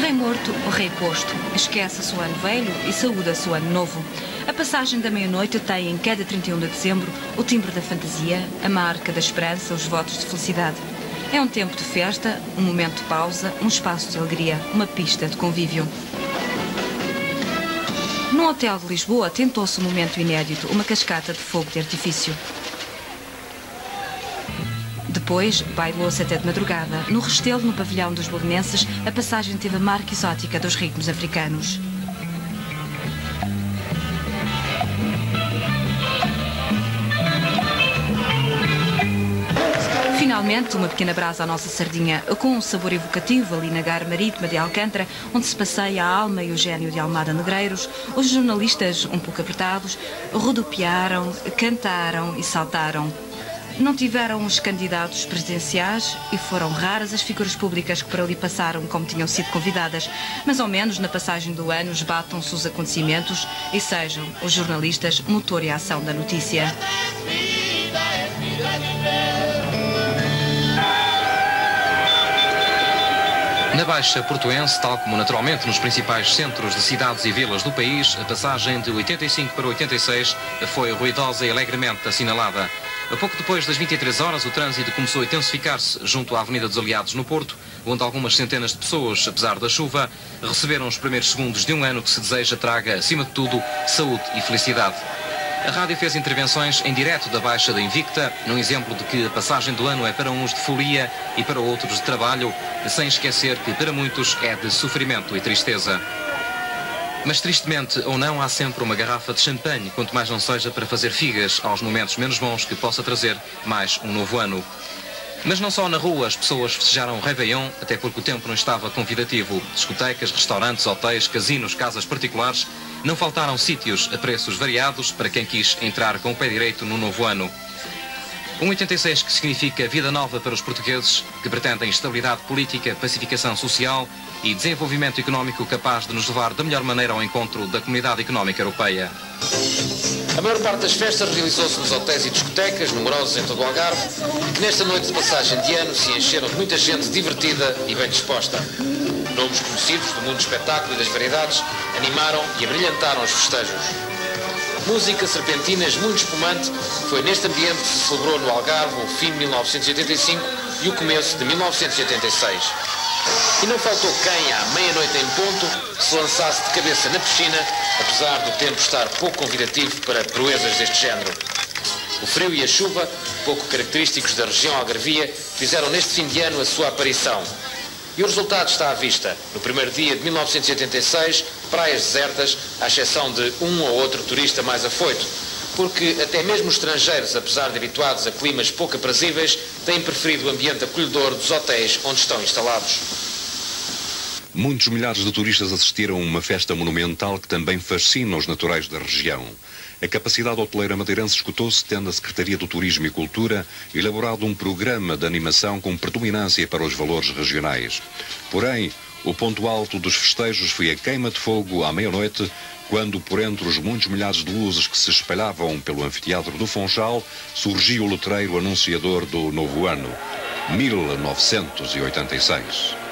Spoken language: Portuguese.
Rei morto, rei posto. Esquece-se o ano velho e saúda-se o ano novo. A passagem da meia-noite tem em cada 31 de dezembro o timbre da fantasia, a marca da esperança, os votos de felicidade. É um tempo de festa, um momento de pausa, um espaço de alegria, uma pista de convívio. No hotel de Lisboa tentou-se um momento inédito, uma cascata de fogo de artifício. Depois, bailou-se até de madrugada. No Restelo, no pavilhão dos Bolonenses, a passagem teve a marca exótica dos ritmos africanos. Finalmente, uma pequena brasa à nossa sardinha, com um sabor evocativo ali na Gar Marítima de Alcântara, onde se passeia a alma e o gênio de Almada Negreiros, os jornalistas, um pouco apertados, rodopiaram, cantaram e saltaram. Não tiveram os candidatos presidenciais e foram raras as figuras públicas que por ali passaram como tinham sido convidadas, mas ao menos na passagem do ano esbatam-se os acontecimentos e sejam os jornalistas motor e ação da notícia. Na Baixa Portuense, tal como naturalmente nos principais centros de cidades e vilas do país, a passagem de 85 para 86 foi ruidosa e alegremente assinalada. A pouco depois das 23 horas, o trânsito começou a intensificar-se junto à Avenida dos Aliados no Porto, onde algumas centenas de pessoas, apesar da chuva, receberam os primeiros segundos de um ano que se deseja traga, acima de tudo, saúde e felicidade. A rádio fez intervenções em direto da Baixa da Invicta, num exemplo de que a passagem do ano é para uns de folia e para outros de trabalho, sem esquecer que para muitos é de sofrimento e tristeza. Mas tristemente ou não, há sempre uma garrafa de champanhe, quanto mais não seja para fazer figas aos momentos menos bons que possa trazer mais um novo ano. Mas não só na rua as pessoas festejaram o Réveillon, até porque o tempo não estava convidativo. Discotecas, restaurantes, hotéis, casinos, casas particulares não faltaram sítios a preços variados para quem quis entrar com o pé direito no novo ano. Um 86 que significa vida nova para os portugueses que pretendem estabilidade política, pacificação social e desenvolvimento económico capaz de nos levar da melhor maneira ao encontro da Comunidade Económica Europeia. A maior parte das festas realizou-se nos hotéis e discotecas, numerosos em todo o Algarve, que nesta noite de passagem de ano se encheram de muita gente divertida e bem disposta. Nomes conhecidos do mundo do espetáculo e das variedades animaram e abrilhantaram os festejos. Música serpentinas muito espumante foi neste ambiente que se celebrou no Algarve o fim de 1985 e o começo de 1986. E não faltou quem, à meia-noite em ponto, se lançasse de cabeça na piscina, apesar do tempo estar pouco convidativo para proezas deste género. O frio e a chuva, pouco característicos da região algarvia, fizeram neste fim de ano a sua aparição. E o resultado está à vista. No primeiro dia de 1986, praias desertas, à exceção de um ou outro turista mais afoito, porque até mesmo os estrangeiros, apesar de habituados a climas pouco aprazíveis, têm preferido o ambiente acolhedor dos hotéis onde estão instalados. Muitos milhares de turistas assistiram a uma festa monumental que também fascina os naturais da região. A capacidade hoteleira madeirense escutou-se tendo a Secretaria do Turismo e Cultura elaborado um programa de animação com predominância para os valores regionais. Porém, o ponto alto dos festejos foi a queima de fogo à meia-noite, quando, por entre os muitos milhares de luzes que se espalhavam pelo anfiteatro do Funchal, surgiu o letreiro anunciador do novo ano, 1986.